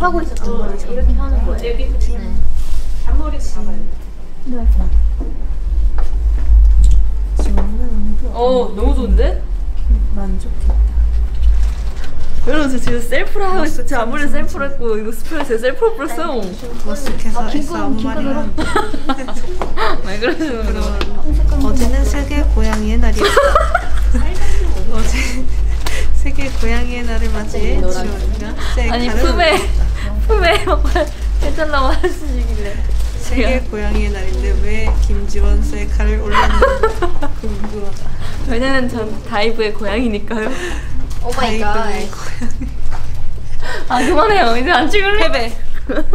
하고 있었던 어, 거죠. 이렇게 하는 거예요. 네, 여기 네. 앞머리 잡아요. 네. 어 너무 좋은데? 만족했다. 여러분 저 지금 셀프로 하고 있어. 제 앞머리 아, 셀프로 했고 이거 스프레이 제 셀프로 뿌렸어. 머쓱해서 아, 애써 앞머리. 왜 그러시는 거예요? 어제는 세계 고양이의 날이었어. 어제 세계 고양이의 날을 맞이해 네, 지원이가 아니 품에 정말 해달라고 하시길래 세계 고양이의 날인데 왜 김지원 셀카를 올렸는지 궁금하다 왜냐면 전 DIVE의 고양이니까요. oh my DIVE의 god. 고양이 아 그만해요. 이제 안 찍을래? 패배